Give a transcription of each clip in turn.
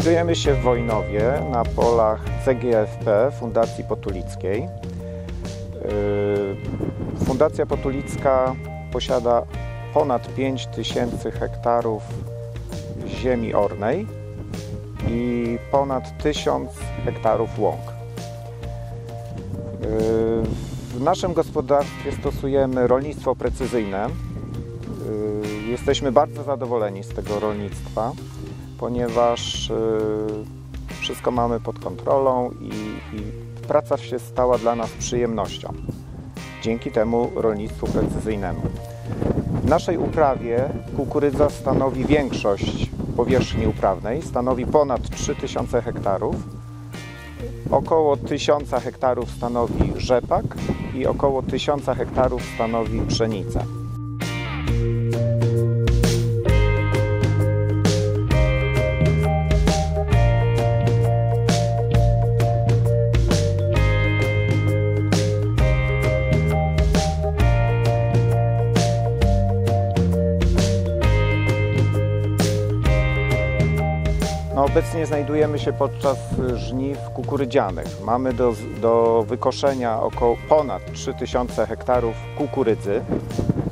Znajdujemy się w Wojnowie na polach CGFP Fundacji Potulickiej. Yy, Fundacja Potulicka posiada ponad 5000 hektarów ziemi ornej i ponad 1000 hektarów łąk. Yy, W naszym gospodarstwie stosujemy rolnictwo precyzyjne. Jesteśmy bardzo zadowoleni z tego rolnictwa, ponieważ yy, wszystko mamy pod kontrolą i, i praca się stała dla nas przyjemnością. Dzięki temu rolnictwu precyzyjnemu. W naszej uprawie kukurydza stanowi większość powierzchni uprawnej, stanowi ponad 3000 hektarów. Około 1000 hektarów stanowi rzepak i około 1000 hektarów stanowi pszenica. Obecnie znajdujemy się podczas żniw kukurydzianych. Mamy do, do wykoszenia około ponad 3000 hektarów kukurydzy.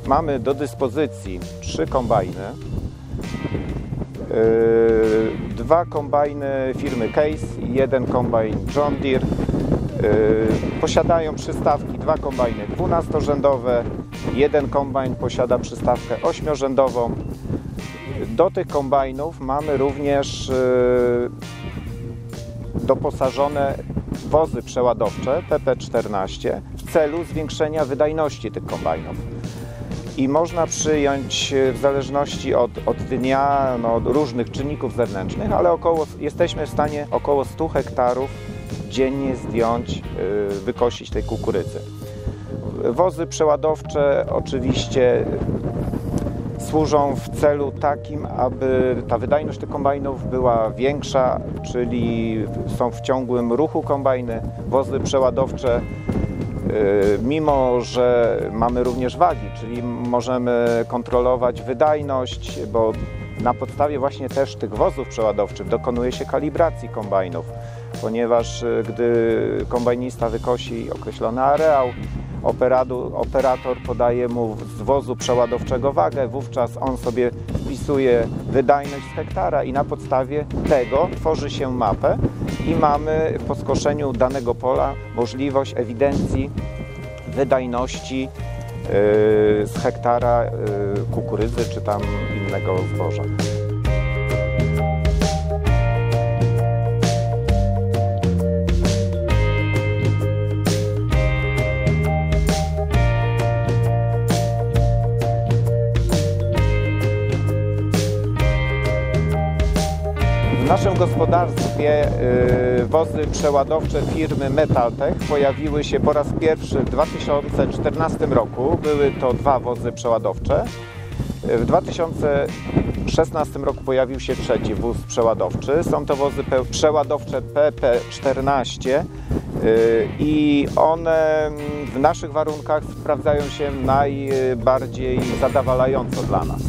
Mamy do dyspozycji trzy kombajny, yy, dwa kombajny firmy Case i jeden kombajn John Deere. Yy, posiadają przystawki dwa kombajny 12-rzędowe, jeden kombajn posiada przystawkę 8-rzędową. Do tych kombajnów mamy również yy, doposażone wozy przeładowcze PP14 w celu zwiększenia wydajności tych kombajnów. I można przyjąć yy, w zależności od, od dnia, no, różnych czynników zewnętrznych, ale około, jesteśmy w stanie około 100 hektarów dziennie zdjąć, yy, wykosić tej kukurydzy. Wozy przeładowcze oczywiście służą w celu takim, aby ta wydajność tych kombajnów była większa, czyli są w ciągłym ruchu kombajny, wozy przeładowcze. yy, Mimo, że mamy również wagi, czyli możemy kontrolować wydajność, bo na podstawie właśnie też tych wozów przeładowczych dokonuje się kalibracji kombajnów, ponieważ yy, gdy kombajnista wykosi określony areał, operadu, operator podaje mu z wozu przeładowczego wagę, wówczas on sobie wpisuje wydajność z hektara i na podstawie tego tworzy się mapę i mamy po skoszeniu danego pola możliwość ewidencji wydajności yy, z hektara yy, kukurydzy czy tam innego zboża. W naszym gospodarstwie y, wozy przeładowcze firmy Metaltech pojawiły się po raz pierwszy w 2014 roku. Były to dwa wozy przeładowcze. W 2016 roku pojawił się trzeci wóz przeładowczy. Są to wozy przeładowcze PP14 y, i one mm, w naszych warunkach sprawdzają się najbardziej zadowalająco dla nas.